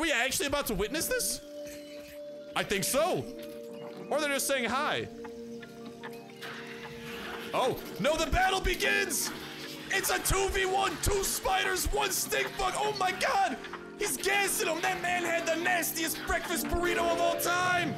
Are we actually about to witness this? I think so. Or they're just saying hi. Oh, no, the battle begins! It's a 2v1, two spiders, one stink bug. Oh my god! He's gassing him! That man had the nastiest breakfast burrito of all time!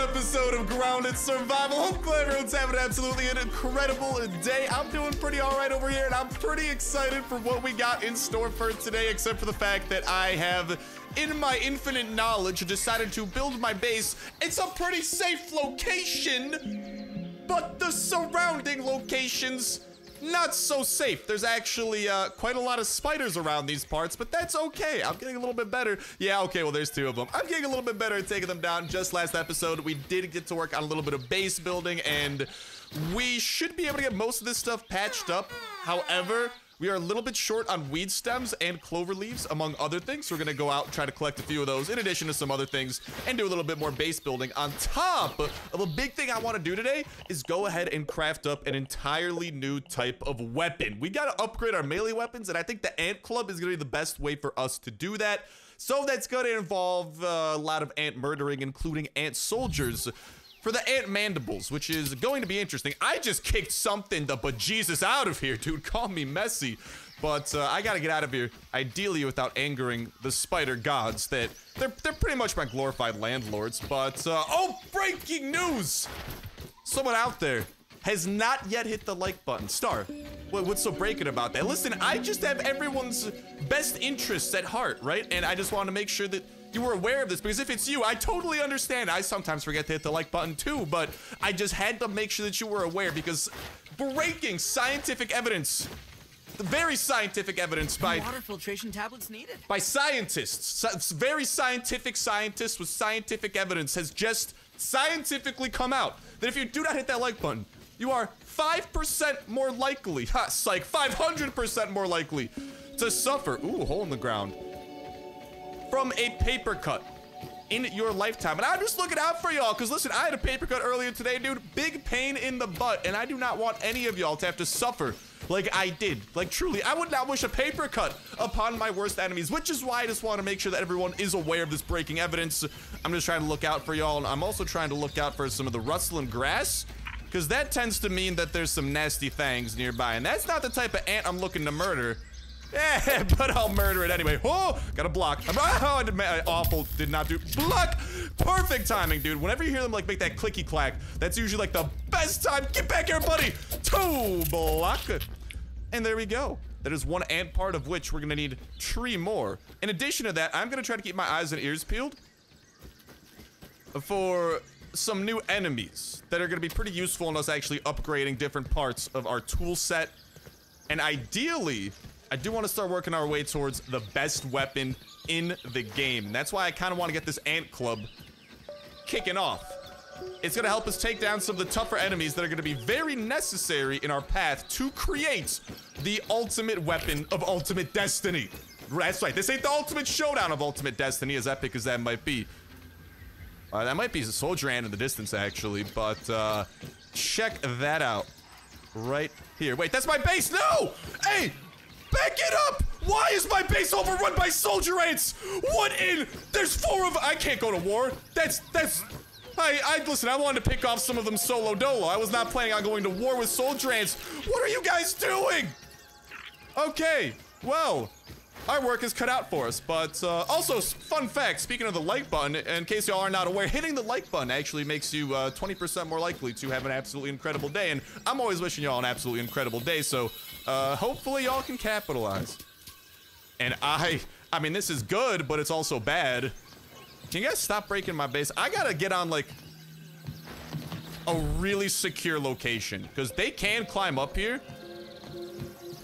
Episode of Grounded Survival. Hopefully, everyone's having absolutely an incredible day. I'm doing pretty all right over here, and I'm pretty excited for what we got in store for today, except for the fact that I have, in my infinite knowledge, decided to build my base. It's a pretty safe location, but the surrounding locations not so safe. There's actually uh, quite a lot of spiders around these parts, but that's okay. I'm getting a little bit better. Yeah, okay, well, there's two of them. I'm getting a little bit better at taking them down. Just last episode, we did get to work on a little bit of base building, and we should be able to get most of this stuff patched up. However, we are a little bit short on weed stems and clover leaves, among other things. So we're gonna go out and try to collect a few of those, in addition to some other things, and do a little bit more base building. On top of a big thing I want to do today is go ahead and craft up an entirely new type of weapon. We gotta upgrade our melee weapons, and I think the Ant Club is gonna be the best way for us to do that. So that's gonna involve uh, a lot of ant murdering, including ant soldiers for the ant mandibles, which is going to be interesting. I just kicked something the bejesus out of here, dude. Call me messy. But uh, I gotta get out of here, ideally without angering the spider gods that they're, they're pretty much my glorified landlords. But, uh, oh, breaking news! Someone out there has not yet hit the like button. Star, what, what's so breaking about that? Listen, I just have everyone's best interests at heart, right? And I just want to make sure that you were aware of this because if it's you, I totally understand. I sometimes forget to hit the like button too, but I just had to make sure that you were aware because breaking scientific evidence, very scientific evidence by Water filtration tablets needed. by scientists, very scientific scientists with scientific evidence has just scientifically come out that if you do not hit that like button, you are 5% more likely, ha, psych, 500% more likely to suffer, ooh, hole in the ground, from a paper cut in your lifetime. And I'm just looking out for y'all, because listen, I had a paper cut earlier today, dude. Big pain in the butt, and I do not want any of y'all to have to suffer like I did. Like, truly, I would not wish a paper cut upon my worst enemies, which is why I just want to make sure that everyone is aware of this breaking evidence. I'm just trying to look out for y'all, and I'm also trying to look out for some of the rustling grass, because that tends to mean that there's some nasty fangs nearby, and that's not the type of ant I'm looking to murder. Yeah, but I'll murder it anyway. Oh, got a block. I'm, oh, I did, ma- awful. Did not do block. Perfect timing, dude. Whenever you hear them like make that clicky clack, that's usually like the best time. Get back here, buddy. Two block. And there we go. That is one ant part of which we're gonna need three more. In addition to that, I'm gonna try to keep my eyes and ears peeled for some new enemies that are gonna be pretty useful in us actually upgrading different parts of our tool set. And ideally, I do want to start working our way towards the best weapon in the game. And that's why I kind of want to get this ant club kicking off. It's going to help us take down some of the tougher enemies that are going to be very necessary in our path to create the ultimate weapon of ultimate destiny. That's right. This ain't the ultimate showdown of ultimate destiny, as epic as that might be. Uh, that might be a soldier ant in the distance, actually, but uh, check that out right here. Wait, that's my base. No! Hey, back it up! Why is my base overrun by soldier ants? What in? There's four of. I can't go to war. That's that's. I I listen. I wanted to pick off some of them solo dolo. I was not planning on going to war with soldier ants. What are you guys doing? Okay, well, our work is cut out for us. But uh, also, fun fact: speaking of the like button, in case y'all are not aware, hitting the like button actually makes you uh, 20% more likely to have an absolutely incredible day. And I'm always wishing y'all an absolutely incredible day. So uh, hopefully y'all can capitalize. And I, I mean, this is good, but it's also bad. Can you guys stop breaking my base? I gotta get on like a really secure location because they can climb up here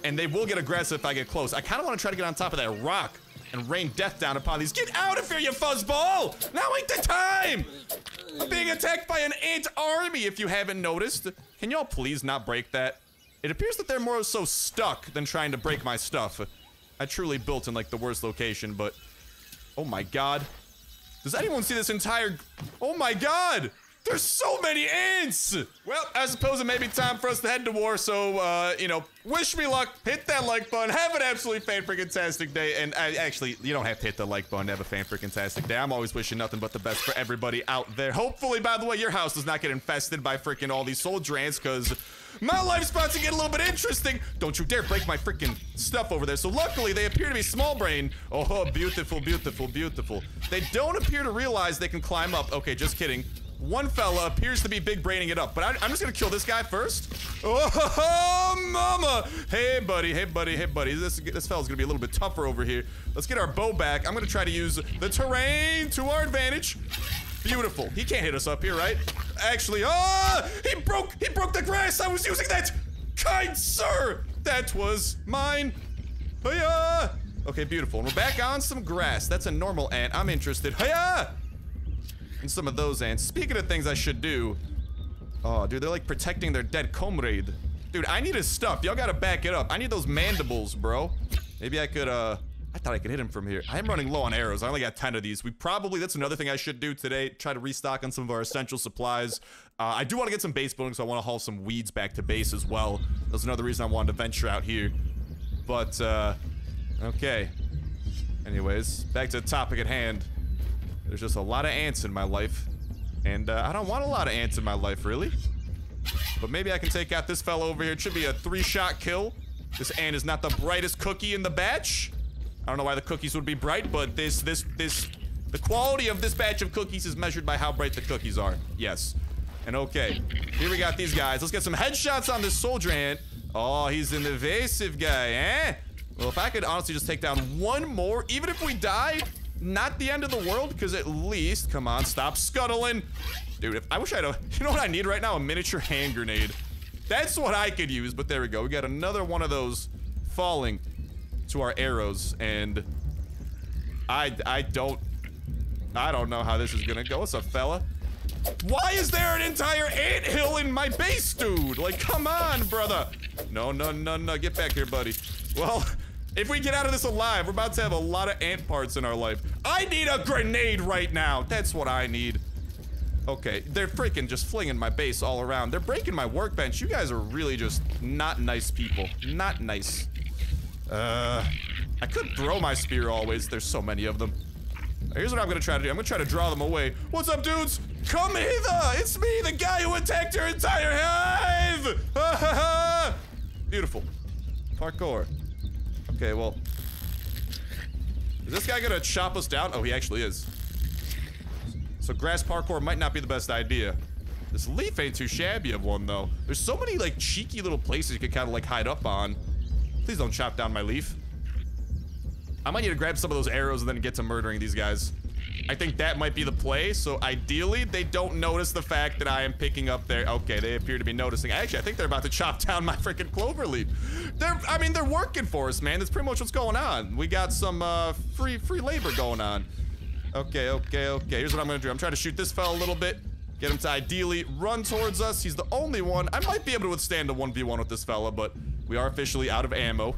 and they will get aggressive if I get close. I kind of want to try to get on top of that rock and rain death down upon these. Get out of here, you fuzzball! Now ain't the time! I'm being attacked by an ant army, if you haven't noticed. Can y'all please not break that? It appears that they're more so stuck than trying to break my stuff. I truly built in like the worst location, but oh my god. Does anyone see this entire? Oh my god! There's so many ants! Well, I suppose it may be time for us to head to war, so, uh, you know, wish me luck, hit that like button, have an absolutely fan-freaking-tastic day, and I, actually, you don't have to hit the like button to have a fan-freaking-tastic day. I'm always wishing nothing but the best for everybody out there. Hopefully, by the way, your house does not get infested by freaking all these soldier ants, because my life's about to get a little bit interesting. Don't you dare break my freaking stuff over there. So luckily, they appear to be small brain. Oh, beautiful, beautiful, beautiful. They don't appear to realize they can climb up. Okay, just kidding. One fella appears to be big braining it up, but I, am just gonna kill this guy first. Oh, mama! Hey, buddy, hey, buddy, hey, buddy. This this fella's gonna be a little bit tougher over here. Let's get our bow back. I'm gonna try to use the terrain to our advantage. Beautiful. He can't hit us up here, right? Actually, ah! He broke, he broke the grass. I was using that. Kind sir, that was mine. Hiya! Okay, beautiful. And we're back on some grass. That's a normal ant. I'm interested. Hiya! Some of those ants. Speaking of things I should do. Oh, dude, they're like protecting their dead comrade. Dude, I need his stuff. Y'all gotta back it up. I need those mandibles, bro. Maybe I could, uh... I thought I could hit him from here. I am running low on arrows. I only got 10 of these. We probably, that's another thing I should do today. Try to restock on some of our essential supplies. Uh, I do want to get some base building, so I want to haul some weeds back to base as well. That's another reason I wanted to venture out here. But, uh, okay. Anyways, back to the topic at hand. There's just a lot of ants in my life. And uh, I don't want a lot of ants in my life, really. But maybe I can take out this fellow over here. It should be a three-shot kill. This ant is not the brightest cookie in the batch. I don't know why the cookies would be bright, but this, this, this... The quality of this batch of cookies is measured by how bright the cookies are. Yes. And okay, here we got these guys. Let's get some headshots on this soldier ant. Oh, he's an evasive guy, eh? Well, if I could honestly just take down one more, even if we die, not the end of the world, because at least, come on, stop scuttling. Dude, if, I wish I had a, you know what I need right now? A miniature hand grenade. That's what I could use, but there we go. We got another one of those falling to our arrows, and I, I don't, I don't know how this is gonna go. What's up, fella? Why is there an entire ant hill in my base, dude? Like, come on, brother. No, no, no, no. Get back here, buddy. Well, if we get out of this alive, we're about to have a lot of ant parts in our life. I need a grenade right now. That's what I need. Okay, they're freaking just flinging my base all around. They're breaking my workbench. You guys are really just not nice people. Not nice. Uh, I could throw my spear always. There's so many of them. Here's what I'm gonna try to do. I'm gonna try to draw them away. What's up, dudes? Come hither! It's me, the guy who attacked your entire hive! Beautiful. Parkour. Okay, well. Is this guy gonna chop us down? Oh, he actually is. So grass parkour might not be the best idea. This leaf ain't too shabby of one, though. There's so many, like, cheeky little places you can kind of, like, hide up on. Please don't chop down my leaf. I might need to grab some of those arrows and then get to murdering these guys. I think that might be the play, so ideally, they don't notice the fact that I am picking up their... Okay, they appear to be noticing. Actually, I think they're about to chop down my freaking clover leaf. They're... I mean, they're working for us, man. That's pretty much what's going on. We got some, uh, free, free labor going on. Okay, okay, okay. Here's what I'm gonna do. I'm trying to shoot this fella a little bit. Get him to ideally run towards us. He's the only one. I might be able to withstand a 1v1 with this fella, but we are officially out of ammo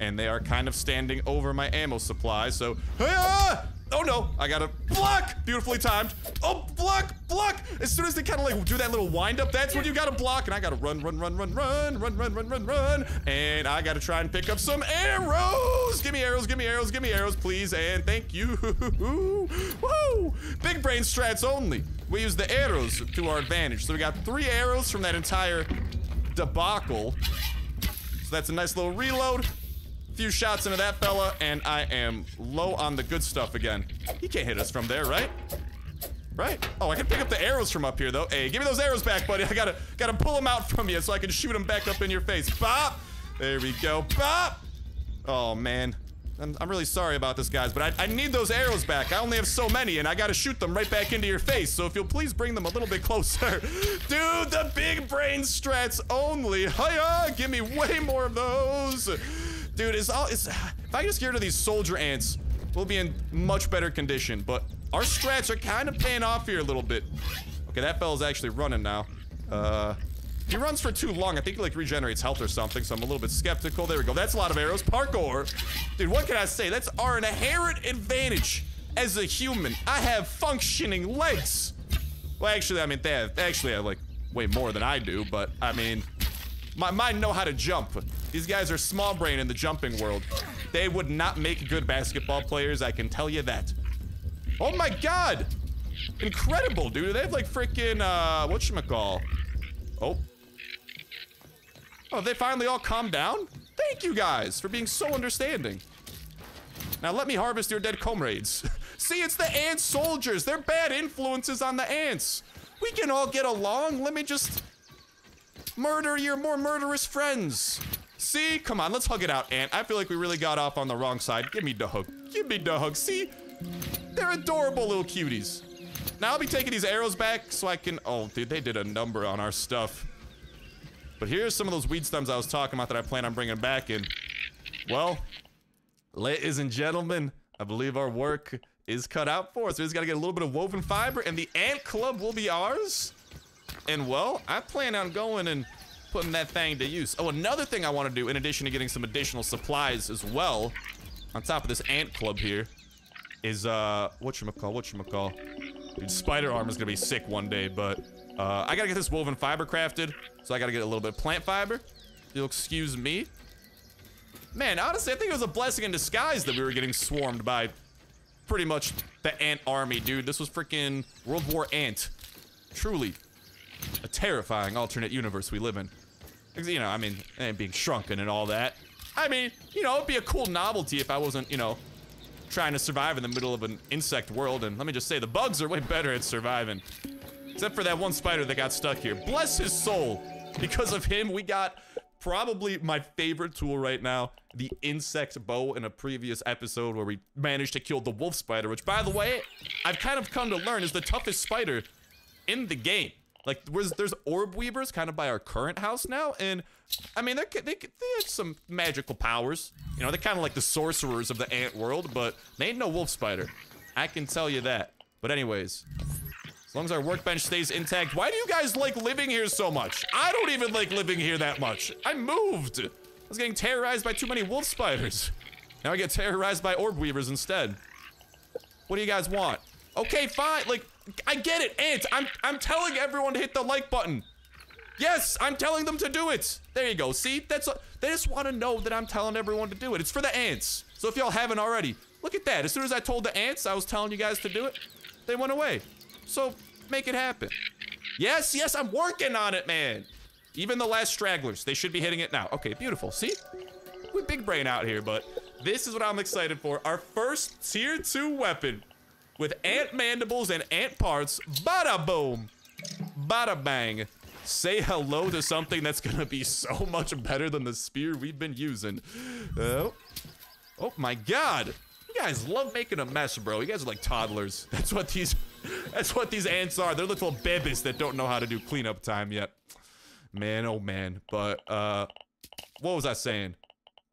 and they are kind of standing over my ammo supply, so... Ah! Oh no, I gotta block! Beautifully timed. Oh, block, block! As soon as they kind of like do that little wind up, that's when you gotta block. And I gotta run, run, run, run, run, run, run, run, run, run. And I gotta try and pick up some arrows! Give me arrows, give me arrows, give me arrows, please. And thank you. Big brain strats only. We use the arrows to our advantage. So we got three arrows from that entire debacle. So that's a nice little reload few shots into that fella, and I am low on the good stuff again. He can't hit us from there, right? Right? Oh, I can pick up the arrows from up here, though. Hey, give me those arrows back, buddy. I gotta, gotta pull them out from you so I can shoot them back up in your face. Bop! There we go. Bop! Oh, man. I'm, I'm really sorry about this, guys, but I, I need those arrows back. I only have so many, and I gotta shoot them right back into your face. So if you'll please bring them a little bit closer. Dude, the big brain strats only. Hiya! Give me way more of those. Dude, it's all, it's, if I just get rid of these soldier ants, we'll be in much better condition. But our strats are kind of paying off here a little bit. Okay, that fella's actually running now. Uh, he runs for too long. I think he like regenerates health or something, so I'm a little bit skeptical. There we go. That's a lot of arrows. Parkour. Dude, what can I say? That's our inherent advantage as a human. I have functioning legs. Well, actually, I mean, they have, actually have like way more than I do, but I mean, my mind know how to jump. These guys are small brain in the jumping world. They would not make good basketball players, I can tell you that. Oh my god! Incredible, dude. They have like freaking, uh, whatchamacall? Oh. Oh, they finally all calmed down? Thank you guys for being so understanding. Now let me harvest your dead comrades. See, it's the ant soldiers. They're bad influences on the ants. We can all get along. Let me just murder your more murderous friends. See? Come on, let's hug it out, Ant. I feel like we really got off on the wrong side. Give me the hug. Give me the hug. See? They're adorable little cuties. Now I'll be taking these arrows back so I can... Oh, dude, they did a number on our stuff. But here's some of those weed stems I was talking about that I plan on bringing back in. Well, ladies and gentlemen, I believe our work is cut out for us. We just gotta get a little bit of woven fiber and the ant club will be ours. And well, I plan on going and putting that thing to use. Oh, another thing I want to do, in addition to getting some additional supplies as well, on top of this ant club here, is, uh, whatchamacall, whatchamacall. Dude, spider armor is gonna be sick one day, but, uh, I gotta get this woven fiber crafted, so I gotta get a little bit of plant fiber. You'll excuse me. Man, honestly, I think it was a blessing in disguise that we were getting swarmed by pretty much the ant army, dude. This was freaking World War Ant. Truly a terrifying alternate universe we live in. You know, I mean, and being shrunken and all that. I mean, you know, it'd be a cool novelty if I wasn't, you know, trying to survive in the middle of an insect world. And let me just say, the bugs are way better at surviving. Except for that one spider that got stuck here. Bless his soul. Because of him, we got probably my favorite tool right now, the insect bow in a previous episode where we managed to kill the wolf spider, which by the way, I've kind of come to learn is the toughest spider in the game. Like, there's, orb weavers kind of by our current house now, and I mean, they they they have some magical powers. You know, they're kind of like the sorcerers of the ant world, but they ain't no wolf spider. I can tell you that. But anyways, as long as our workbench stays intact, why do you guys like living here so much? I don't even like living here that much. I moved. I was getting terrorized by too many wolf spiders. Now I get terrorized by orb weavers instead. What do you guys want? Okay, fine. Like, I get it, Ant. I'm I'm telling everyone to hit the like button. Yes, I'm telling them to do it. There you go. See, that's a, they just want to know that I'm telling everyone to do it. It's for the ants. So if y'all haven't already, look at that. As soon as I told the ants I was telling you guys to do it, they went away. So make it happen. Yes, yes, I'm working on it, man. Even the last stragglers, they should be hitting it now. Okay, beautiful. See? We're big brain out here, but this is what I'm excited for. Our first tier two weapon with ant mandibles and ant parts. Bada boom. Bada bang. Say hello to something that's gonna be so much better than the spear we've been using. Oh. Oh my god. You guys love making a mess, bro. You guys are like toddlers. That's what these that's what these ants are. They're little babies that don't know how to do cleanup time yet. Man, oh man. But uh what was I saying?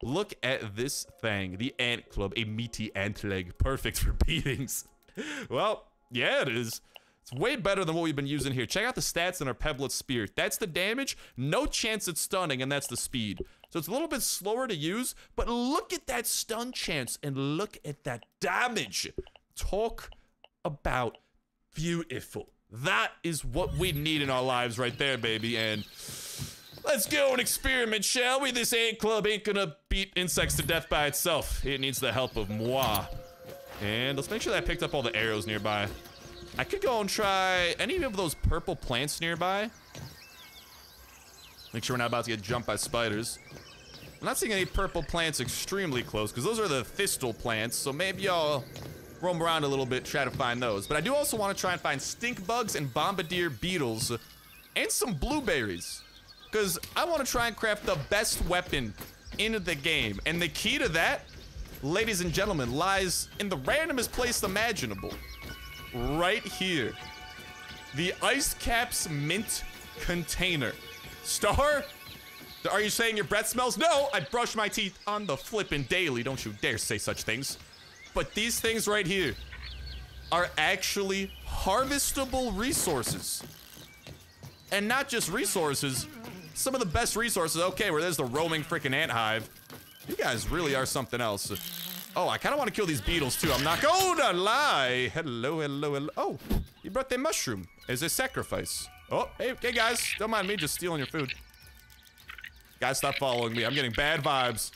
Look at this thing. The ant club, a meaty ant leg. Perfect for beatings. Well, yeah, it is. It's way better than what we've been using here. Check out the stats in our Pebblet Spear. That's the damage, no chance it's stunning, and that's the speed. So it's a little bit slower to use, but look at that stun chance and look at that damage. Talk about beautiful. That is what we need in our lives right there, baby, and... Let's go and experiment, shall we? This ant club ain't gonna beat insects to death by itself. It needs the help of moi. And let's make sure that I picked up all the arrows nearby. I could go and try any of those purple plants nearby. Make sure we're not about to get jumped by spiders. I'm not seeing any purple plants extremely close, because those are the thistle plants, so maybe I'll roam around a little bit, try to find those. But I do also want to try and find stink bugs and bombardier beetles, and some blueberries. Because I want to try and craft the best weapon in the game. And the key to that ladies and gentlemen, lies in the randomest place imaginable. Right here. The Ice Caps Mint Container. Star? Are you saying your breath smells? No, I brush my teeth on the flippin' daily. Don't you dare say such things. But these things right here are actually harvestable resources. And not just resources, some of the best resources. Okay, where there's the roaming freaking ant hive. You guys really are something else. Oh, I kind of want to kill these beetles too. I'm not gonna lie. Hello, hello, hello. Oh, you brought the mushroom as a sacrifice. Oh, hey, hey guys, don't mind me just stealing your food. Guys, stop following me. I'm getting bad vibes.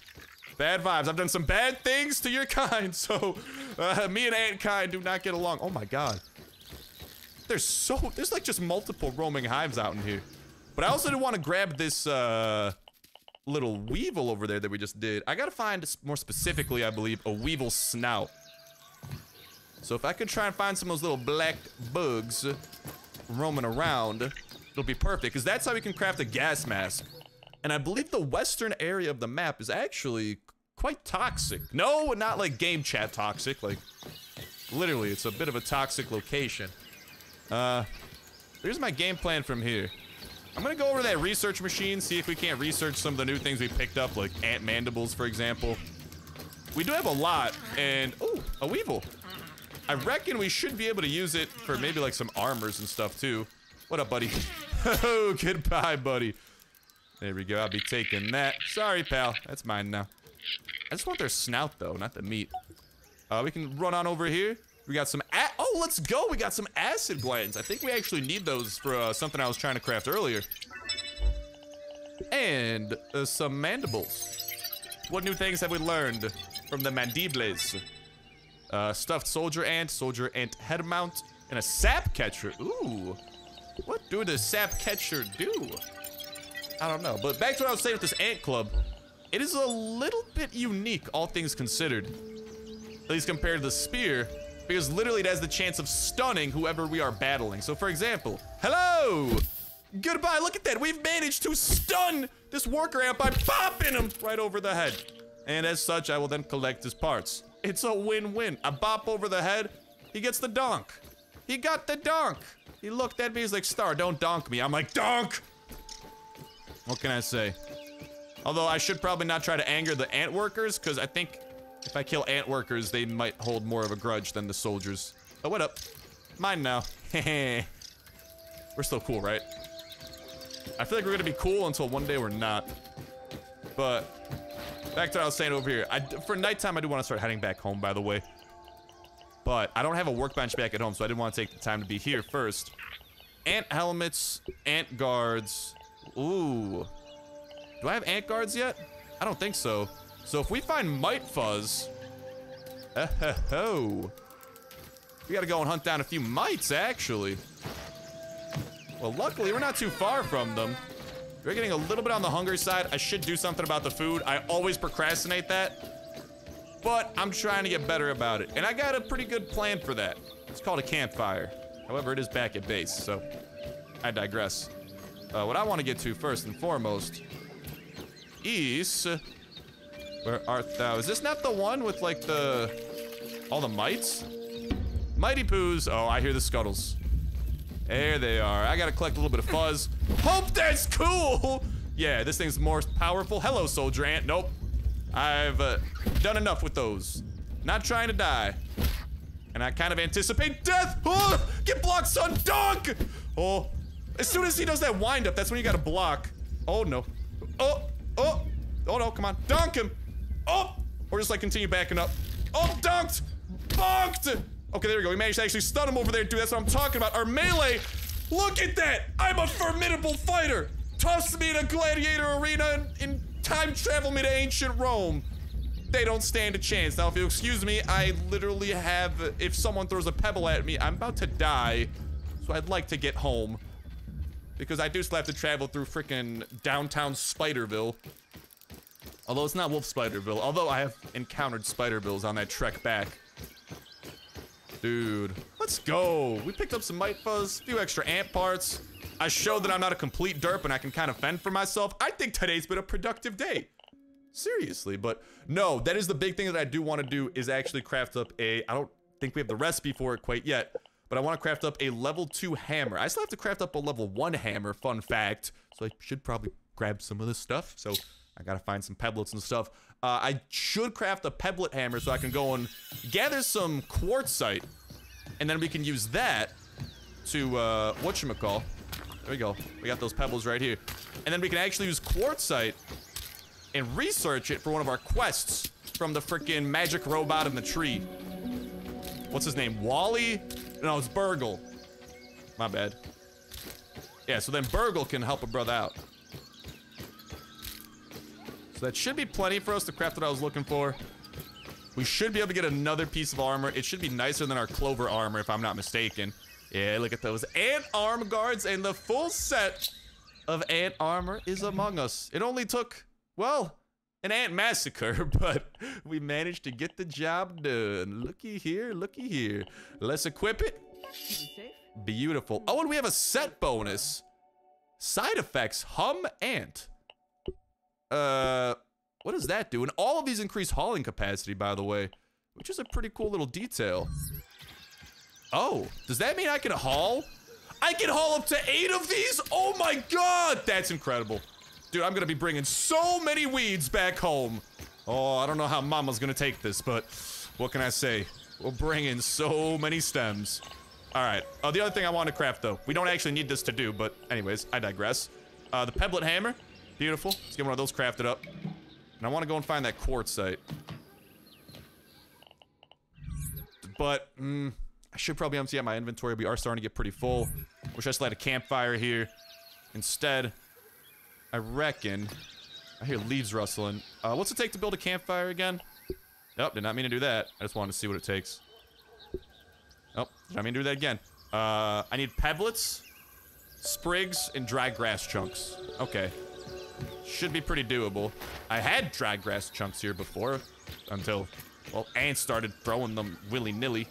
Bad vibes. I've done some bad things to your kind, so uh, me and ant kind do not get along. Oh my god. There's so, there's like just multiple roaming hives out in here. But I also do want to grab this, uh, little weevil over there that we just did. I gotta find, more specifically, I believe, a weevil snout. So if I could try and find some of those little black bugs roaming around, it'll be perfect, because that's how we can craft a gas mask. And I believe the western area of the map is actually quite toxic. No, not like game chat toxic, like, literally, it's a bit of a toxic location. Uh, here's my game plan from here. I'm gonna go over that research machine, see if we can't research some of the new things we picked up, like ant mandibles, for example. We do have a lot, and, oh, a weevil. I reckon we should be able to use it for maybe like some armors and stuff too. What up, buddy? oh, goodbye, buddy. There we go, I'll be taking that. Sorry, pal, that's mine now. I just want their snout though, not the meat. Uh, we can run on over here. We got some Oh, let's go. We got some acid glands. I think we actually need those for uh, something I was trying to craft earlier. And uh, some mandibles. What new things have we learned from the mandibles? Uh, stuffed soldier ant, soldier ant head mount, and a sap catcher. Ooh. What do the sap catcher do? I don't know. But back to what I was saying with this ant club. It is a little bit unique, all things considered. At least compared to the spear. Because literally it has the chance of stunning whoever we are battling. So for example, hello! Goodbye, look at that. We've managed to stun this worker ant by popping him right over the head. And as such, I will then collect his parts. It's a win-win. I bop over the head, he gets the donk. He got the donk. He looked at me, he's like, Star, don't donk me. I'm like, donk! What can I say? Although I should probably not try to anger the ant workers, because I think if I kill ant workers, they might hold more of a grudge than the soldiers. Oh, what up? Mine now. we're still cool, right? I feel like we're gonna be cool until one day we're not. But, back to what I was saying over here. I, for nighttime, I do want to start heading back home, by the way. But I don't have a workbench back at home, so I didn't want to take the time to be here first. Ant helmets, ant guards. Ooh. Do I have ant guards yet? I don't think so. So if we find Mite Fuzz, uh ho, we gotta go and hunt down a few mites, actually. Well, luckily, we're not too far from them. We're getting a little bit on the hungry side. I should do something about the food. I always procrastinate that. But I'm trying to get better about it. And I got a pretty good plan for that. It's called a campfire. However, it is back at base, so I digress. Uh, what I want to get to first and foremost is where art thou? Is this not the one with like the... All the mites? Mighty Poos. Oh, I hear the scuttles. There they are. I gotta collect a little bit of fuzz. Hope that's cool! Yeah, this thing's more powerful. Hello, soldier ant. Nope. I've uh, done enough with those. Not trying to die. And I kind of anticipate death. Oh, get blocked, son. Dunk! Oh, as soon as he does that wind up, that's when you gotta block. Oh, no. Oh, oh, oh, no, come on. Dunk him. Oh! Or just like continue backing up. Oh, dunked! Bonked! Okay, there we go. We managed to actually stun him over there, dude. That's what I'm talking about. Our melee. Look at that! I'm a formidable fighter! Toss me in a gladiator arena and, and time travel me to ancient Rome. They don't stand a chance. Now, if you'll excuse me, I literally have, if someone throws a pebble at me, I'm about to die. So I'd like to get home. Because I do still have to travel through freaking downtown Spiderville. Although it's not Wolf Spiderville. Although I have encountered Spidervilles on that trek back. Dude, let's go. We picked up some Mite Fuzz, a few extra ant parts. I showed that I'm not a complete derp and I can kind of fend for myself. I think today's been a productive day. Seriously, but no, that is the big thing that I do want to do is actually craft up a, I don't think we have the recipe for it quite yet, but I want to craft up a level two hammer. I still have to craft up a level one hammer, fun fact. So I should probably grab some of this stuff. So I gotta find some pebblets and stuff. Uh, I should craft a pebblet hammer so I can go and gather some quartzite. And then we can use that to, uh, whatchamacall. There we go. We got those pebbles right here. And then we can actually use quartzite and research it for one of our quests. from the freaking magic robot in the tree. What's his name? Wally? No, it's Burgle. My bad. Yeah, so then Burgle can help a brother out. That should be plenty for us to craft what I was looking for. We should be able to get another piece of armor. It should be nicer than our clover armor, if I'm not mistaken. Yeah, look at those ant arm guards, and the full set of ant armor is among us. It only took, well, an ant massacre, but we managed to get the job done. Looky here, looky here. Let's equip it. Beautiful. Oh, and we have a set bonus. Side effects, hum ant. Uh, what does that do? And all of these increase hauling capacity, by the way, which is a pretty cool little detail. Oh, does that mean I can haul? I can haul up to eight of these? Oh my god, that's incredible. Dude, I'm gonna be bringing so many weeds back home. Oh, I don't know how mama's gonna take this, but what can I say? We're bringing so many stems. All right, uh, the other thing I want to craft, though, we don't actually need this to do, but anyways, I digress. Uh, the pebblet hammer, beautiful. Let's get one of those crafted up. And I want to go and find that quartzite. But, mm, I should probably empty out my inventory. We are starting to get pretty full. Wish I just light a campfire here. Instead, I reckon... I hear leaves rustling. Uh, what's it take to build a campfire again? Nope, did not mean to do that. I just wanted to see what it takes. Oh, did I mean to do that again? Uh, I need pebblets, sprigs, and dry grass chunks. Okay. Should be pretty doable. I had dry grass chunks here before until, well, ants started throwing them willy-nilly.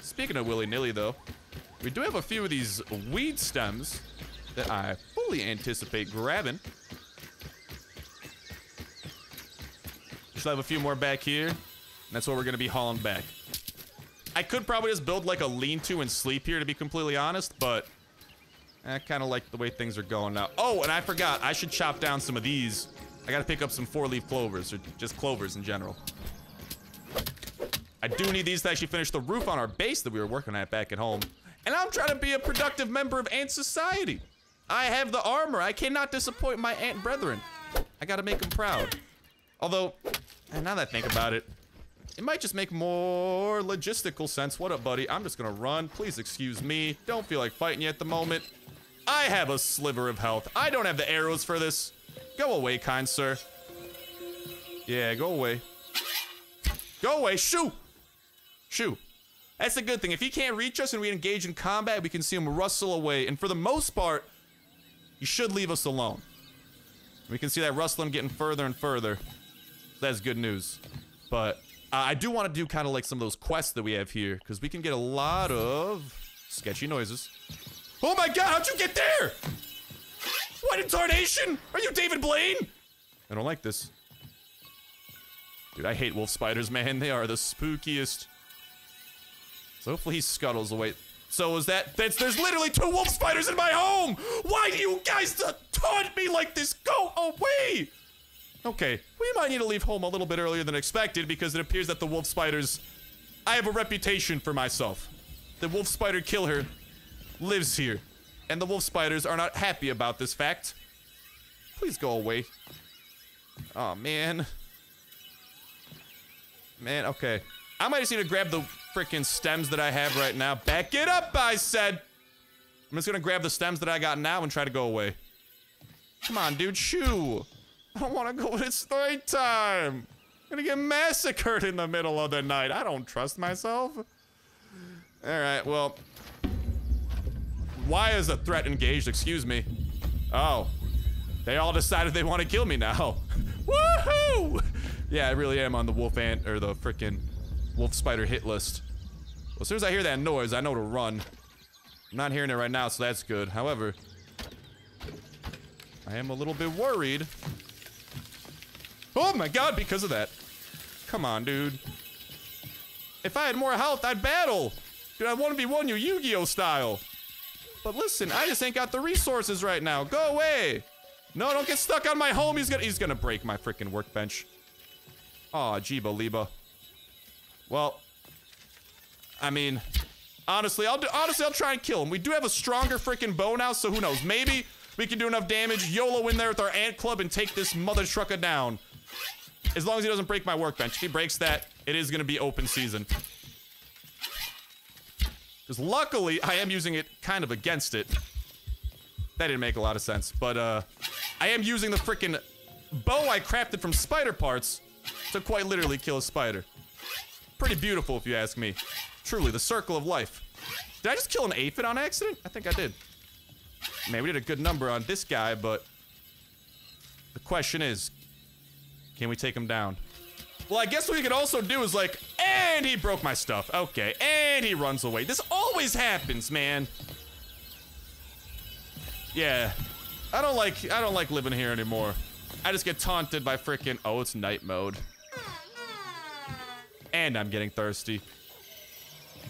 Speaking of willy-nilly, though, we do have a few of these weed stems that I fully anticipate grabbing. Should have a few more back here. And that's what we're going to be hauling back. I could probably just build like a lean-to and sleep here, to be completely honest, but Eh, I kind of like the way things are going now. Oh, and I forgot. I should chop down some of these. I got to pick up some four-leaf clovers, or just clovers in general. I do need these to actually finish the roof on our base that we were working at back at home. And I'm trying to be a productive member of Ant Society. I have the armor. I cannot disappoint my ant brethren. I gotta make them proud. Although, eh, now that I think about it, it might just make more logistical sense. What up, buddy? I'm just gonna run. Please excuse me. Don't feel like fighting you at the moment. I have a sliver of health. I don't have the arrows for this. Go away, kind sir. Yeah, go away. Go away. Shoo! Shoo. That's the good thing. If he can't reach us and we engage in combat, we can see him rustle away. And for the most part, he should leave us alone. We can see that rustling getting further and further. That's good news. But uh, I do want to do kind of like some of those quests that we have here, because we can get a lot of sketchy noises. Oh my god, how'd you get there? What in tarnation? Are you David Blaine? I don't like this. Dude, I hate wolf spiders, man. They are the spookiest. So hopefully he scuttles away. So is that, that's, there's literally two wolf spiders in my home! Why do you guys taunt me like this? Go away! Okay, we might need to leave home a little bit earlier than expected because it appears that the wolf spiders... I have a reputation for myself. The wolf spider killer lives here. And the wolf spiders are not happy about this fact. Please go away. Oh, man. Man, okay. I might just need to grab the freaking stems that I have right now. Back it up, I said. I'm just gonna grab the stems that I got now and try to go away. Come on, dude, shoo. I don't want to go. It's night time. I'm gonna get massacred in the middle of the night. I don't trust myself. All right, well. Why is a threat engaged? Excuse me. Oh. They all decided they want to kill me now. Woohoo! Yeah, I really am on the wolf ant, or the freaking wolf spider hit list. Well, as soon as I hear that noise, I know to run. I'm not hearing it right now, so that's good. However, I am a little bit worried Oh my god, because of that. Come on, dude. If I had more health, I'd battle. Dude, I want to be one you Yu-Gi-Oh style. But listen, I just ain't got the resources right now. Go away. No, don't get stuck on my home. He's gonna he's gonna break my freaking workbench. Aw, oh, Jiba Liba. Well, I mean, honestly, I'll do honestly I'll try and kill him. We do have a stronger freaking bow now, so who knows? Maybe we can do enough damage, YOLO in there with our ant club and take this mother trucker down. As long as he doesn't break my workbench. If he breaks that, it is gonna be open season. Because luckily, I am using it kind of against it. That didn't make a lot of sense. But, uh, I am using the freaking bow I crafted from spider parts to quite literally kill a spider. Pretty beautiful, if you ask me. Truly, the circle of life. Did I just kill an aphid on accident? I think I did. Man, we did a good number on this guy, but... The question is, can we take him down? Well, I guess what we could also do is like, and he broke my stuff. Okay, and he runs away. This always happens, man. Yeah, I don't like I don't like living here anymore. I just get taunted by freaking oh, it's night mode. And I'm getting thirsty.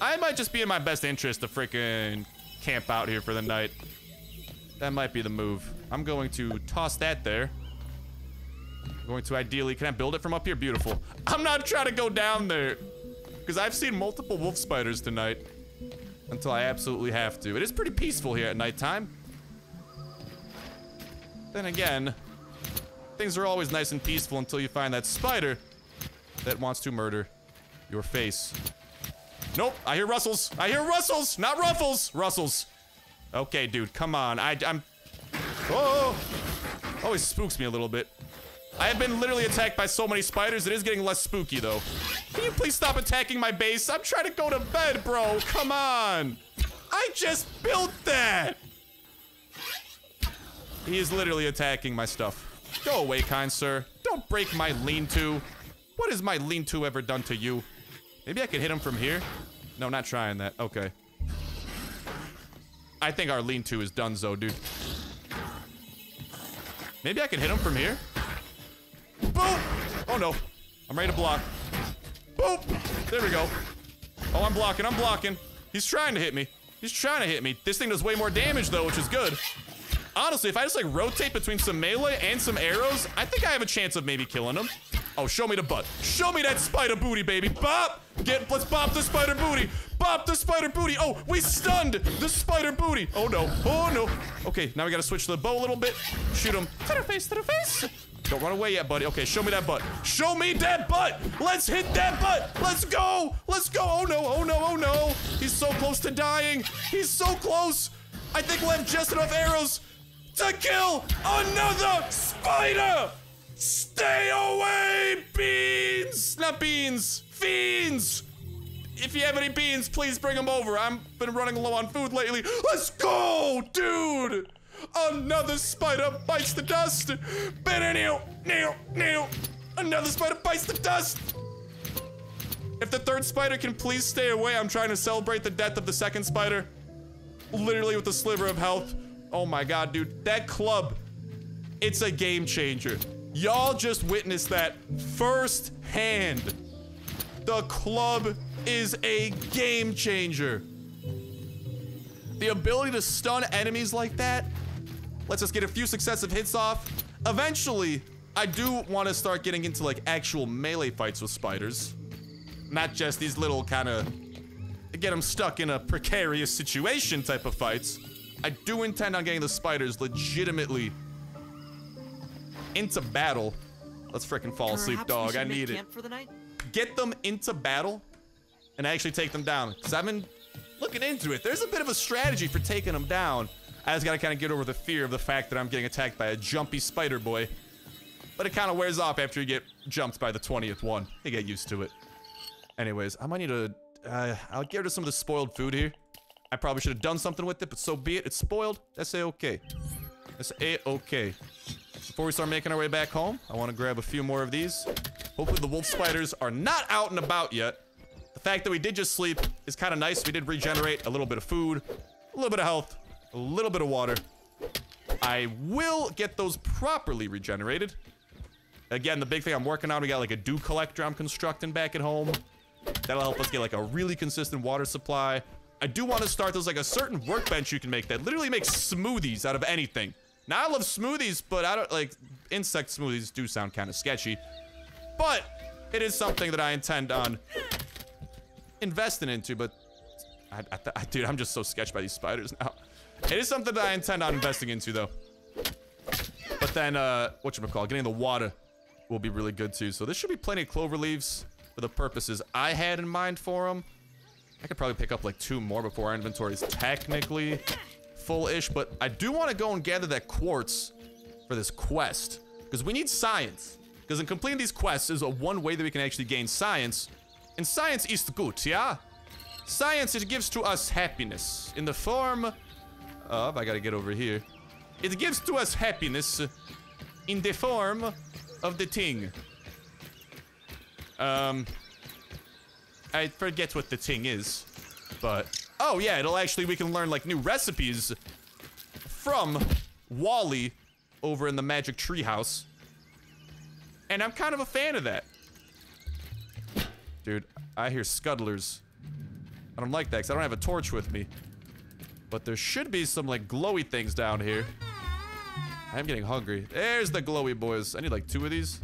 I might just be in my best interest to freaking camp out here for the night. That might be the move. I'm going to toss that there. I'm going to ideally, can I build it from up here? Beautiful. I'm not trying to go down there because I've seen multiple wolf spiders tonight until I absolutely have to. It is pretty peaceful here at nighttime. Then again, things are always nice and peaceful until you find that spider that wants to murder your face. Nope, I hear rustles. I hear rustles, not ruffles. Rustles. Okay, dude, come on. I, I'm... Oh! oh. Always spooks me a little bit. I have been literally attacked by so many spiders, it is getting less spooky, though. Can you please stop attacking my base? I'm trying to go to bed, bro. Come on. I just built that. He is literally attacking my stuff. Go away, kind sir. Don't break my lean-to. What has my lean-to ever done to you? Maybe I could hit him from here? No, not trying that. Okay. I think our lean-to is done, so dude. Maybe I can hit him from here? Boom! Oh, no. I'm ready to block. Boop! There we go. Oh, I'm blocking. I'm blocking. He's trying to hit me. He's trying to hit me. This thing does way more damage, though, which is good. Honestly, if I just, like, rotate between some melee and some arrows, I think I have a chance of maybe killing him. Oh, show me the butt. Show me that spider booty, baby. Bop! Get, let's bop the spider booty. Bop the spider booty. Oh, we stunned the spider booty. Oh, no. Oh, no. Okay, now we gotta switch the bow a little bit. Shoot him. To the face, to the face. Don't run away yet, buddy. Okay, show me that butt. Show me that butt. Let's hit that butt. Let's go. Let's go. Oh, no. Oh, no. Oh, no. He's so close to dying. He's so close. I think we'll have just enough arrows to kill another spider. Stay away, beans. Not beans. Fiends. If you have any beans, please bring them over. I've been running low on food lately. Let's go, dude. Another spider bites the dust. Nail, nail, nail. Another spider bites the dust. If the third spider can please stay away, I'm trying to celebrate the death of the second spider. Literally with a sliver of health. Oh my god, dude. That club, it's a game changer. Y'all just witnessed that firsthand. The club is a game changer. The ability to stun enemies like that lets us just get a few successive hits off. Eventually, I do want to start getting into like actual melee fights with spiders. Not just these little kind of get them stuck in a precarious situation type of fights. I do intend on getting the spiders legitimately into battle. Let's freaking fall asleep, dog. I need it. Get them into battle and actually take them down. Because I've been looking into it. There's a bit of a strategy for taking them down. I just gotta kind of get over the fear of the fact that I'm getting attacked by a jumpy spider boy. But it kind of wears off after you get jumped by the 20th one. You get used to it. Anyways, I might need to... Uh, I'll get rid of some of the spoiled food here. I probably should have done something with it, but so be it. It's spoiled. That's a-okay. That's a-okay. Before we start making our way back home, I want to grab a few more of these. Hopefully the wolf spiders are not out and about yet. The fact that we did just sleep is kind of nice. We did regenerate a little bit of food, a little bit of health, a little bit of water. I will get those properly regenerated. Again, the big thing I'm working on, we got like a dew collector I'm constructing back at home. That'll help us get like a really consistent water supply. I do want to start, there's like a certain workbench you can make that literally makes smoothies out of anything. Now I love smoothies, but I don't like insect smoothies do sound kind of sketchy. But it is something that I intend on investing into, but I, I, I, dude, I'm just so sketched by these spiders now. It is something that I intend on investing into, though. But then, uh, whatchamacallit, getting the water. will be really good too. So this should be plenty of clover leaves for the purposes I had in mind for them. I could probably pick up like two more before our inventory is technically full-ish, but I do want to go and gather that quartz for this quest because we need science. Because in completing these quests is a one way that we can actually gain science. And science is good, yeah? Science, it gives to us happiness in the form of, I gotta get over here. It gives to us happiness in the form of the thing. Um, I forget what the thing is, but oh yeah, it'll actually we can learn like new recipes from Wally over in the Magic Tree House, and I'm kind of a fan of that. Dude, I hear scuttlers. I don't like that because I don't have a torch with me. But there should be some like glowy things down here. I'm getting hungry. There's the glowy boys. I need like two of these.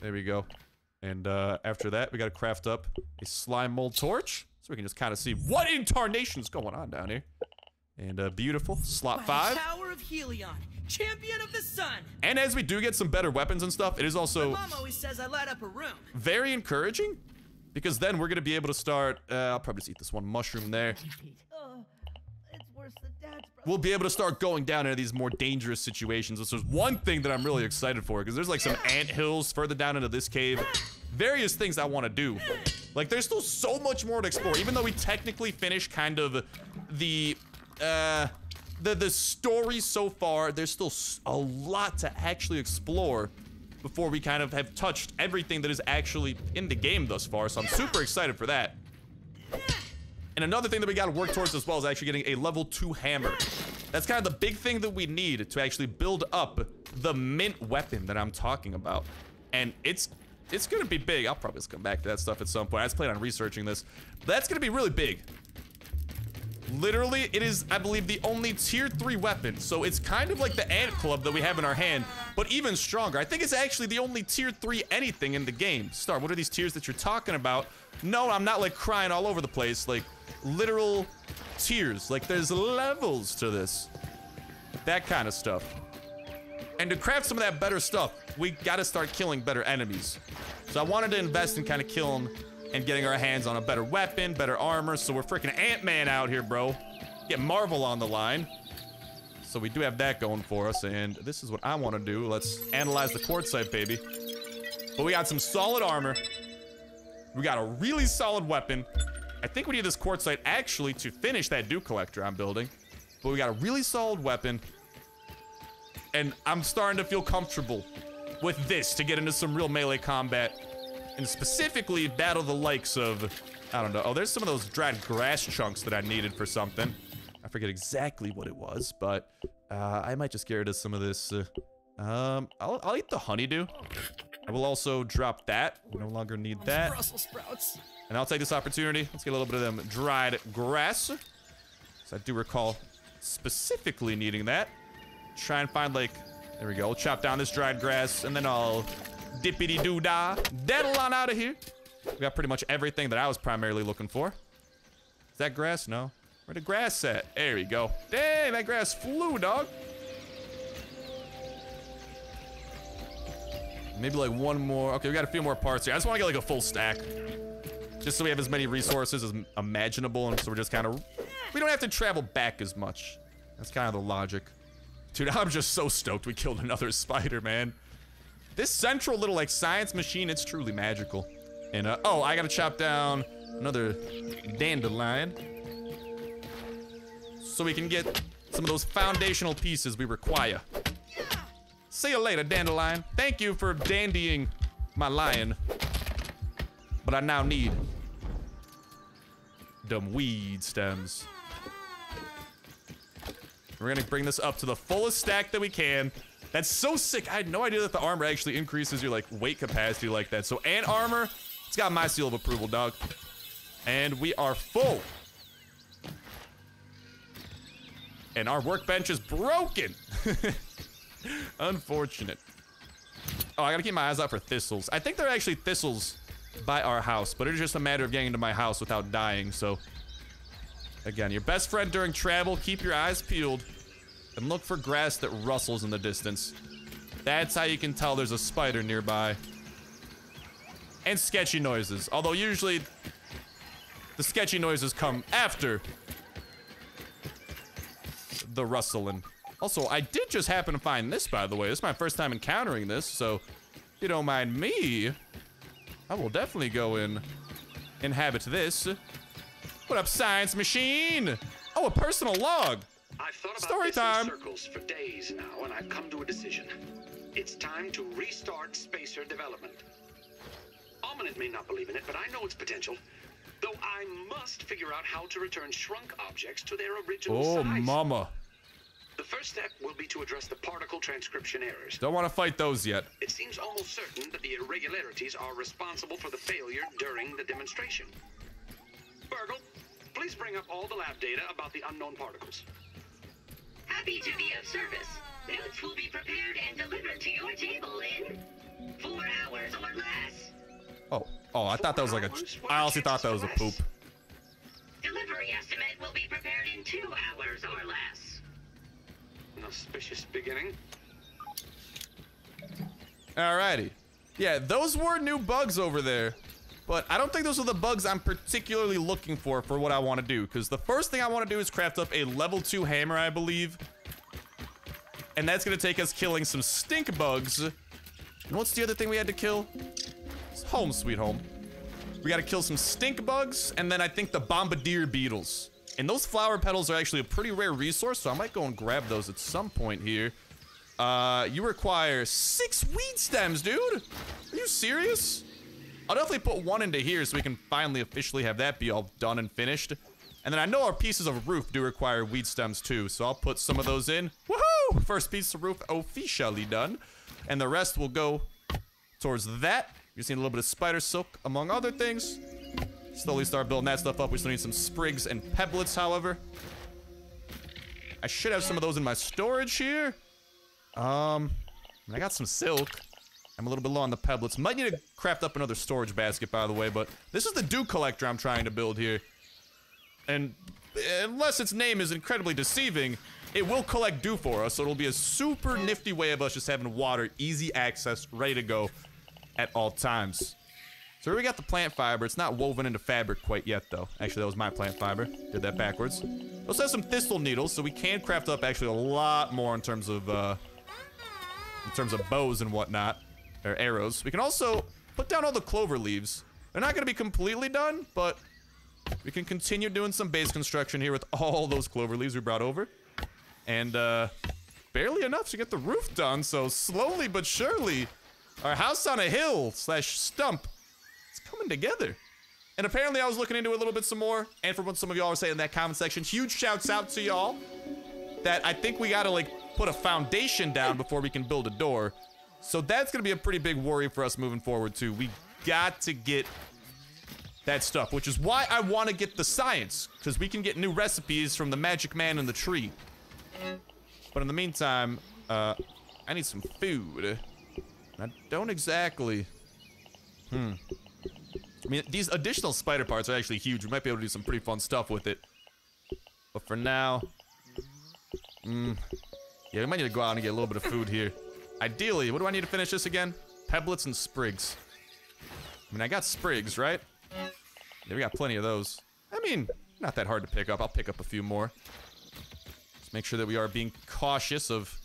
There we go. And uh, after that, we gotta craft up a slime mold torch. So we can just kind of see what incarnation's going on down here. And uh, beautiful. Slot five. Tower of Helion, champion of the sun. And as we do get some better weapons and stuff, it is also Mom always says I light up a room. very encouraging. Because then we're gonna be able to start, uh, I'll probably just eat this one mushroom there. Oh, it's worse than Dad's brother. We'll be able to start going down into these more dangerous situations. Which is one thing that I'm really excited for because there's like some ant hills further down into this cave. Various things I want to do. Like there's still so much more to explore. Even though we technically finished kind of the uh the the story so far, there's still a lot to actually explore before we kind of have touched everything that is actually in the game thus far. So I'm super excited for that. And another thing that we gotta work towards as well is actually getting a level 2 hammer. That's kind of the big thing that we need to actually build up the mint weapon that I'm talking about. And it's it's gonna be big. I'll probably just come back to that stuff at some point. I just plan on researching this. That's gonna be really big. Literally, it is, I believe, the only tier 3 weapon. So it's kind of like the ant club that we have in our hand, but even stronger. I think it's actually the only tier 3 anything in the game. Star, what are these tiers that you're talking about? No, I'm not like crying all over the place. Like literal tiers. Like there's levels to this. That kind of stuff. And to craft some of that better stuff, we gotta start killing better enemies. So I wanted to invest in kind of killing and getting our hands on a better weapon, better armor. So we're freaking Ant-Man out here, bro. Get Marvel on the line. So we do have that going for us. And this is what I want to do. Let's analyze the quartzite, baby. But we got some solid armor. We got a really solid weapon. I think we need this quartzite actually to finish that dew collector I'm building. But we got a really solid weapon. And I'm starting to feel comfortable with this to get into some real melee combat. And specifically battle the likes of, I don't know. Oh, there's some of those dried grass chunks that I needed for something. I forget exactly what it was, but uh, I might just get rid of some of this. Uh, um, I'll, I'll eat the honeydew. I will also drop that. We no longer need that. Brussels sprouts. And I'll take this opportunity. Let's get a little bit of them dried grass. So I do recall specifically needing that. Try and find like, there we go. Chop down this dried grass and then I'll dippity doo da, Daddle on out of here. We got pretty much everything that I was primarily looking for. Is that grass? No. Where the grass at? There we go. Dang, that grass flew, dog. Maybe like one more. Okay, we got a few more parts here. I just want to get like a full stack. Just so we have as many resources as imaginable, and so we're just kind of... We don't have to travel back as much. That's kind of the logic. Dude, I'm just so stoked we killed another spider, man. This central little, like, science machine, it's truly magical. And, uh, oh, I gotta chop down another dandelion. So we can get some of those foundational pieces we require. See you later, dandelion. Thank you for dandying my lion. But I now need them weed stems. We're gonna bring this up to the fullest stack that we can. That's so sick. I had no idea that the armor actually increases your like weight capacity like that. So ant armor, it's got my seal of approval, dog. And we are full. And our workbench is broken. Unfortunate. Oh, I gotta keep my eyes out for thistles. I think they're actually thistles by our house, but it's just a matter of getting into my house without dying, so. Again, your best friend during travel, keep your eyes peeled and look for grass that rustles in the distance. That's how you can tell there's a spider nearby. And sketchy noises. Although usually the sketchy noises come after the rustling. Also, I did just happen to find this, by the way. This is my first time encountering this, so you don't mind me, I will definitely go and inhabit this. What up, science machine? Oh, a personal log. I've thought about Story this in circles for days now, and I've come to a decision. It's time to restart spacer development. Ominent may not believe in it, but I know its potential. Though I must figure out how to return shrunk objects to their original Oh, size. mama. The first step will be to address the particle transcription errors. Don't want to fight those yet. It seems almost certain that the irregularities are responsible for the failure during the demonstration. BURG.L, please bring up all the lab data about the unknown particles. Happy to be of service. Notes will be prepared and delivered to your table in four hours or less. Oh, oh, I thought that was like a. I honestly thought that was a poop. Delivery estimate will be prepared in two hours or less. An auspicious beginning. Alrighty. Yeah, those were new bugs over there. But I don't think those are the bugs I'm particularly looking for for what I want to do. Because the first thing I want to do is craft up a level 2 hammer, I believe. And that's going to take us killing some stink bugs. And what's the other thing we had to kill? It's home, sweet home. We got to kill some stink bugs. And then I think the bombardier beetles. And those flower petals are actually a pretty rare resource. So I might go and grab those at some point here. Uh, you require six weed stems, dude. Are you serious? I'll definitely put one into here so we can finally officially have that be all done and finished. And then I know our pieces of roof do require weed stems too, so I'll put some of those in. Woohoo! First piece of roof officially done. And the rest will go towards that. You're seeing a little bit of spider silk, among other things. Slowly start building that stuff up. We still need some sprigs and pebblets, however. I should have some of those in my storage here. Um, I got some silk. I'm a little bit low on the pebblets. Might need to craft up another storage basket, by the way, but this is the dew collector I'm trying to build here. And unless its name is incredibly deceiving, it will collect dew for us, so it'll be a super nifty way of us just having water, easy access, ready to go at all times. So we got the plant fiber. It's not woven into fabric quite yet, though. Actually, that was my plant fiber. Did that backwards. Also have some thistle needles, so we can craft up actually a lot more in terms of, uh, in terms of bows and whatnot, or arrows. We can also put down all the clover leaves. They're not going to be completely done, but we can continue doing some base construction here with all those clover leaves we brought over. And, uh, barely enough to get the roof done, so slowly but surely, our house on a hill slash stump is coming together. And apparently I was looking into it a little bit some more, and from what some of y'all are saying in that comment section, huge shouts out to y'all that I think we gotta, like, put a foundation down before we can build a door. So that's gonna be a pretty big worry for us moving forward, too. We got to get that stuff, which is why I want to get the science, because we can get new recipes from the magic man in the tree. But in the meantime, uh, I need some food. I don't exactly. Hmm. I mean, these additional spider parts are actually huge. We might be able to do some pretty fun stuff with it. But for now, hmm. Yeah, we might need to go out and get a little bit of food here. Ideally, what do I need to finish this again? Pebblets and sprigs. I mean, I got sprigs, right? Yeah, we got plenty of those. I mean, not that hard to pick up. I'll pick up a few more. Let's make sure that we are being cautious of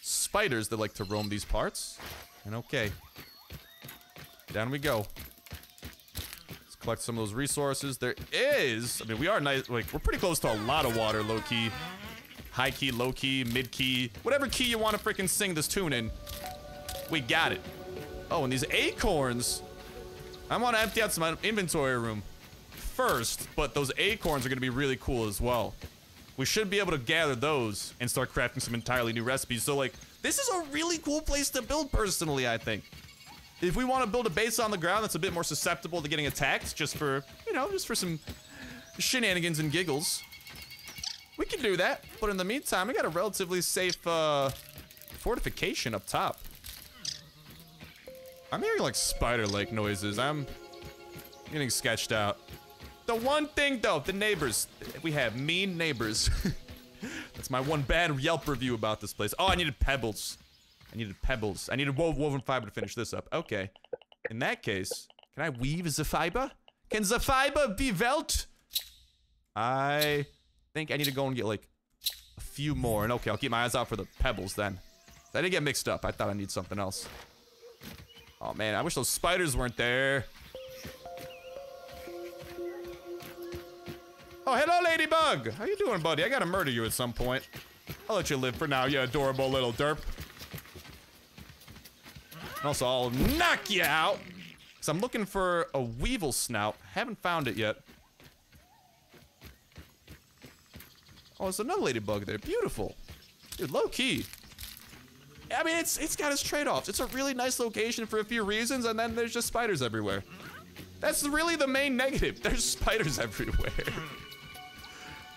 spiders that like to roam these parts. And okay. Down we go. Collect some of those resources. There is, I mean, we are nice, like, we're pretty close to a lot of water, low key. High key, low key, mid key. Whatever key you want to freaking sing this tune in. We got it. Oh, and these acorns. I want to empty out some inventory room first, but those acorns are going to be really cool as well. We should be able to gather those and start crafting some entirely new recipes. So, like, this is a really cool place to build, personally, I think. If we want to build a base on the ground that's a bit more susceptible to getting attacked, just for, you know, just for some shenanigans and giggles, we can do that. But in the meantime, we got a relatively safe uh, fortification up top. I'm hearing like spider-like noises. I'm getting sketched out. The one thing though, the neighbors. We have mean neighbors. That's my one bad Yelp review about this place. Oh, I needed pebbles. I needed pebbles. I needed wo woven fiber to finish this up. Okay. In that case, can I weave the fiber? Can the fiber be welt? I think I need to go and get like a few more. And okay, I'll keep my eyes out for the pebbles then. I didn't get mixed up. I thought I need something else. Oh man, I wish those spiders weren't there. Oh, hello, Ladybug. How you doing, buddy? I gotta murder you at some point. I'll let you live for now, you adorable little derp. And also, I'll knock you out. Because I'm looking for a Weevil snout. Haven't found it yet. Oh, there's another ladybug there. Beautiful. Dude, low key. I mean, it's it's got its trade-offs. It's a really nice location for a few reasons, and then there's just spiders everywhere. That's really the main negative. There's spiders everywhere.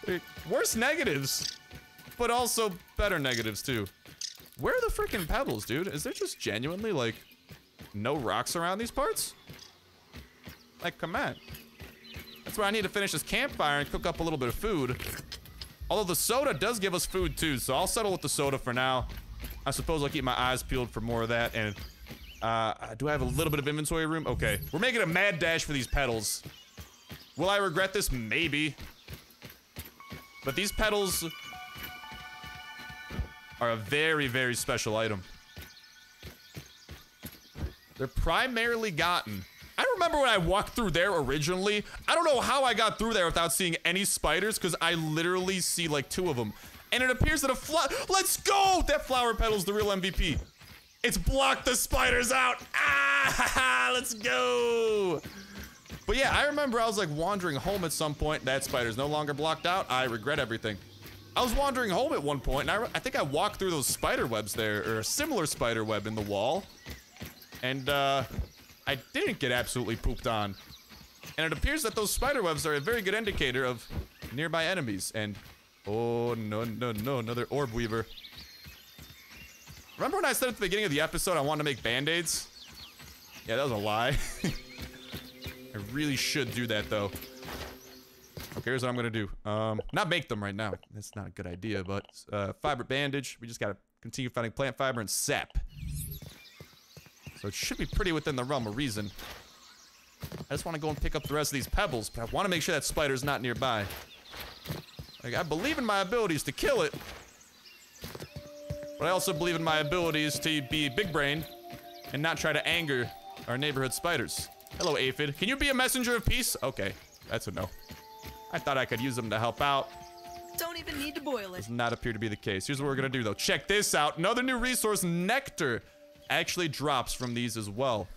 Worse negatives, but also better negatives too. Where are the freaking pebbles, dude? Is there just genuinely like no rocks around these parts? Like, come on. That's why I need to finish this campfire and cook up a little bit of food. Although the soda does give us food too, so I'll settle with the soda for now. I suppose I'll keep my eyes peeled for more of that. And uh, do I have a little bit of inventory room? Okay, we're making a mad dash for these petals. Will I regret this? Maybe. But these petals are a very, very special item. They're primarily gotten. I remember when I walked through there originally. I don't know how I got through there without seeing any spiders because I literally see like two of them. And it appears that a flower. Let's go! That flower petal's the real MVP. It's blocked the spiders out. Ah, let's go. But yeah, I remember I was like wandering home at some point. That spider's no longer blocked out. I regret everything. I was wandering home at one point, and I, I think I walked through those spider webs there, or a similar spider web in the wall. And uh, I didn't get absolutely pooped on. And it appears that those spider webs are a very good indicator of nearby enemies. And oh no no no, another orb weaver. Remember when I said at the beginning of the episode I wanted to make band-aids? Yeah, that was a lie. I really should do that though. Okay, here's what I'm gonna do. Um, not make them right now. That's not a good idea, but uh, fiber bandage. We just gotta continue finding plant fiber and sap. So it should be pretty within the realm of reason. I just want to go and pick up the rest of these pebbles, but I want to make sure that spider's not nearby. Like, I believe in my abilities to kill it, but I also believe in my abilities to be big brain and not try to anger our neighborhood spiders. Hello, Aphid. Can you be a messenger of peace? Okay, that's a no. I thought I could use them to help out. Don't even need to boil it. Does not appear to be the case. Here's what we're gonna do though. Check this out. Another new resource, nectar, actually drops from these as well.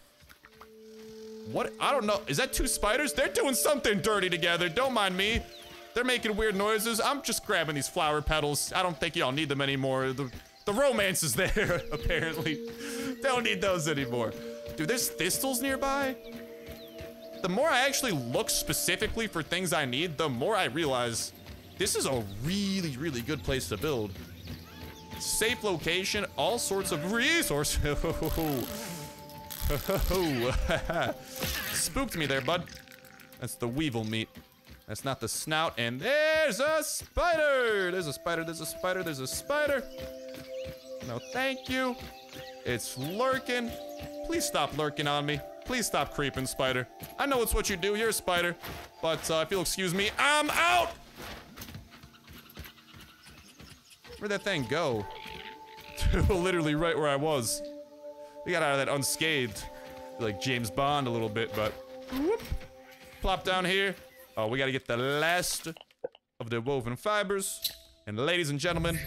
What? I don't know. Is that two spiders? They're doing something dirty together. Don't mind me. They're making weird noises. I'm just grabbing these flower petals. I don't think y'all need them anymore. The, the romance is there, apparently. Don't need those anymore. Dude, there's thistles nearby. The more I actually look specifically for things I need, the more I realize this is a really, really good place to build. Safe location, all sorts of resources. Spooked me there, bud. That's the weevil meat. That's not the snout. And there's a spider. There's a spider. There's a spider. There's a spider. No, thank you. It's lurking. Please stop lurking on me. Please stop creeping, spider. I know it's what you do. You're a spider. But uh, if you'll excuse me, I'm out. Where'd that thing go? Literally right where I was. We got out of that unscathed. Like James Bond a little bit, but whoop. Plop down here. Oh, we gotta get the last of the woven fibers. And ladies and gentlemen,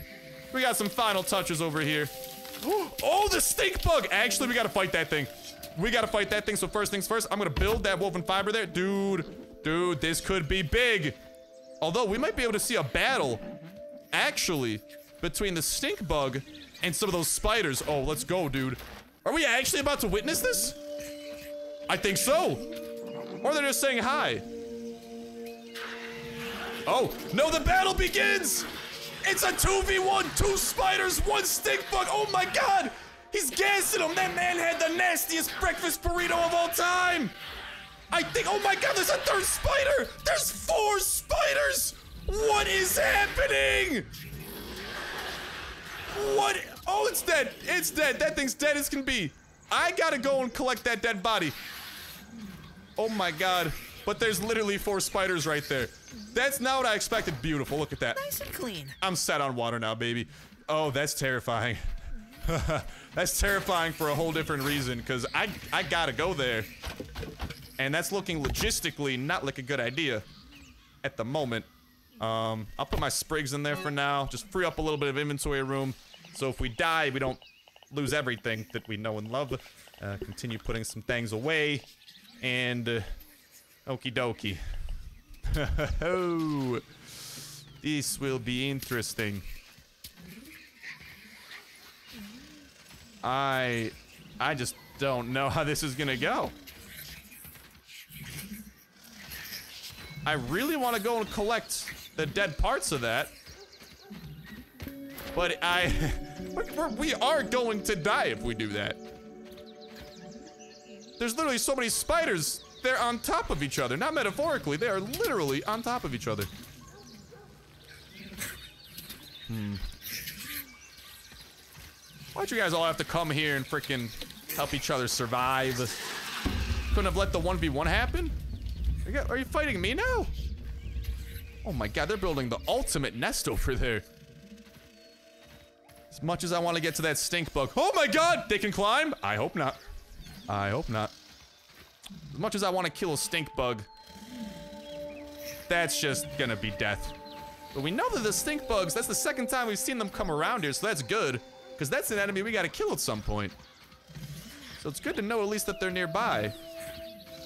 we got some final touches over here. Oh, the stink bug! Actually, we gotta fight that thing. We gotta fight that thing, so first things first, I'm gonna build that woven fiber there. Dude, dude, this could be big. Although, we might be able to see a battle, actually, between the stink bug and some of those spiders. Oh, let's go, dude. Are we actually about to witness this? I think so. Or they're just saying hi. Oh, no, the battle begins! It's a 2v1, two spiders, one stink bug. Oh my god! He's gassing him! That man had the nastiest breakfast burrito of all time! I think, oh my god, there's a third spider! There's four spiders! What is happening? What? Oh, it's dead. It's dead. That thing's dead as can be. I gotta go and collect that dead body. Oh my god. But there's literally four spiders right there. That's not what I expected. Beautiful. Look at that. Nice and clean. I'm set on water now, baby. Oh, that's terrifying. that's terrifying for a whole different reason, because I, I gotta go there. And that's looking logistically not like a good idea at the moment. Um, I'll put my sprigs in there for now. Just free up a little bit of inventory room. So if we die, we don't lose everything that we know and love. Uh, continue putting some things away. And, uh, okie dokie. Oh, this will be interesting. I, I just don't know how this is gonna go. I really want to go and collect the dead parts of that. But I, we're, we are going to die if we do that. There's literally so many spiders. They're on top of each other. Not metaphorically, they are literally on top of each other. Hmm. Why'd you guys all have to come here and freaking help each other survive? Couldn't have let the 1v1 happen? Are you, are you fighting me now? Oh my god, they're building the ultimate nest over there. As much as I want to get to that stink bug. Oh my god, they can climb? I hope not. I hope not. As much as I want to kill a stink bug, that's just gonna be death. But we know that the stink bugs, that's the second time we've seen them come around here, so that's good. Because that's an enemy we gotta kill at some point. So it's good to know at least that they're nearby.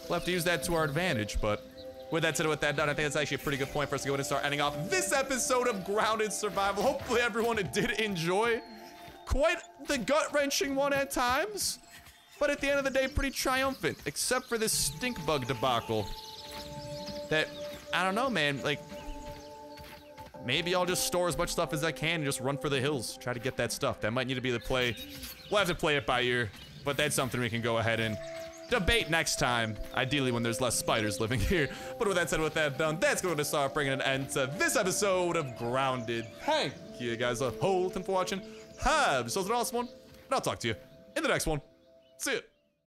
We'll have to use that to our advantage, but with that said, with that done, I think that's actually a pretty good point for us to go and start ending off this episode of Grounded Survival. Hopefully everyone did enjoy. Quite the gut-wrenching one at times, but at the end of the day, pretty triumphant, except for this stink bug debacle. That, I don't know, man, like, maybe I'll just store as much stuff as I can and just run for the hills, try to get that stuff. That might need to be the play. We'll have to play it by ear, but that's something we can go ahead and debate next time. Ideally when there's less spiders living here. But with that said, with that done, that's going to start bringing an end to this episode of Grounded. Thank you guys a whole ton for watching. Have yourselves an awesome one, and I'll talk to you in the next one. See ya.